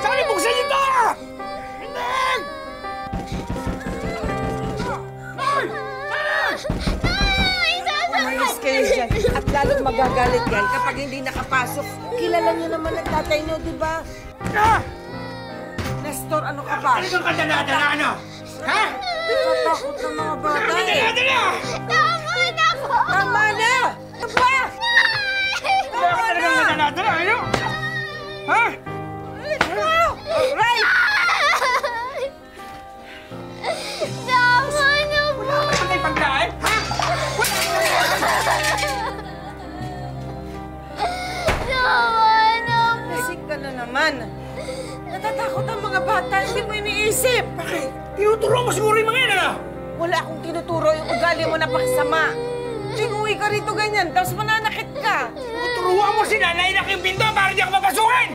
Sabi buksan niyo to! Ineng! Nay! Nay! Umayos kayo dyan. At lalong magagalit yan kapag hindi nakapasok. Kilala niyo naman ang tatay niyo, di ba? Ah! Nestor, ano ka ba? Ano kang kadala-dala, ano? Ha? Natatakot ng mga bata eh. Kadala-dala! Tama na po! Tama na! Ano ba? Wala ka talagang kadala-dala, ano? Ha? Right! Naman. Natatakot ang mga bata. Hindi mo iniisip. Bakit? Tinuturo mo siguro yung mga yan, ano? Wala akong tinuturo yung ugali mo na pakisama. Linguwi ka rito ganyan, tapos mananakit ka. Turuan mo sila na